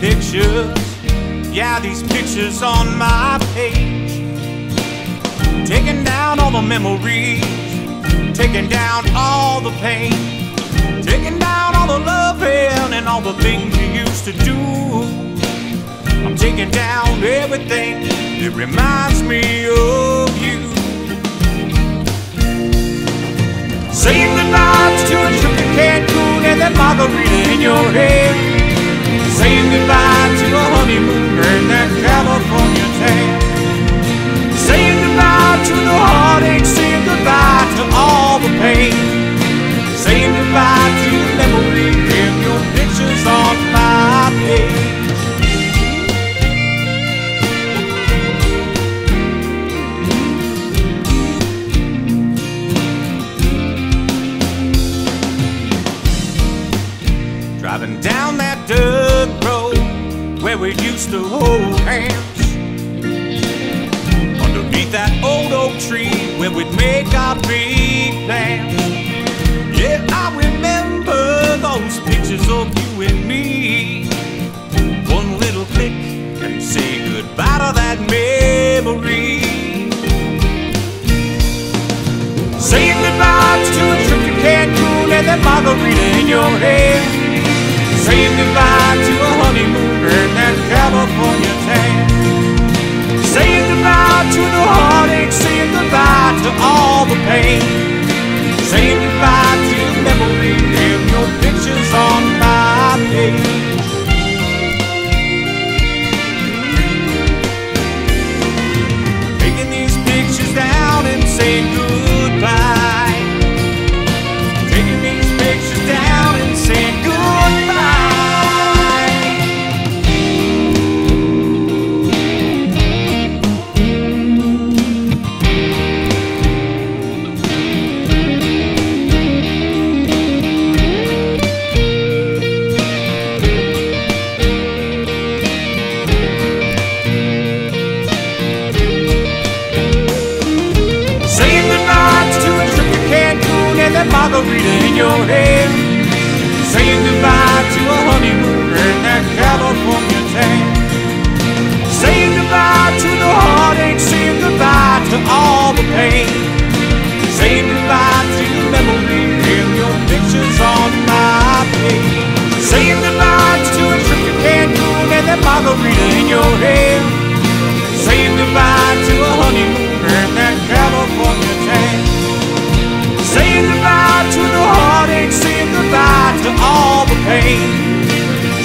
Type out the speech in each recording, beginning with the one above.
pictures. Yeah, these pictures on my page. Taking down all the memories, taking down all the pain, taking down all the loving and all the things you used to do. I'm taking down everything that reminds me of you. Saying goodbye to a trip to Cancun and that margarita in your head. Driving down that dirt road where we used to hold hands. Underneath that old oak tree where we'd make our big plans. Yeah, I remember those pictures of you and me. One little click and say goodbye to that memory. Saying goodbye to a trip to Cancun and that margarita in your hand. Saying goodbye to a honeymoon and that California tan. Saying goodbye to the heartache, saying goodbye to all the pain. Saying goodbye margarita in your hand. Saying goodbye to a honeymoon and that California tan. Saying goodbye to the heartache, saying goodbye to all the pain. Saying goodbye to the memory and your pictures on my page. Saying goodbye to a trip to Cancun and that margarita in your hand.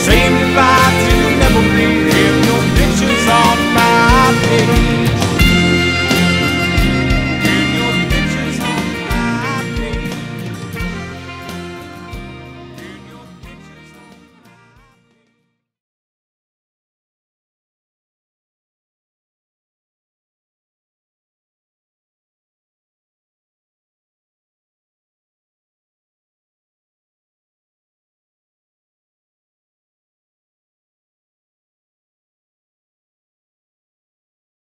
Saying goodbye to and your pictures on my page.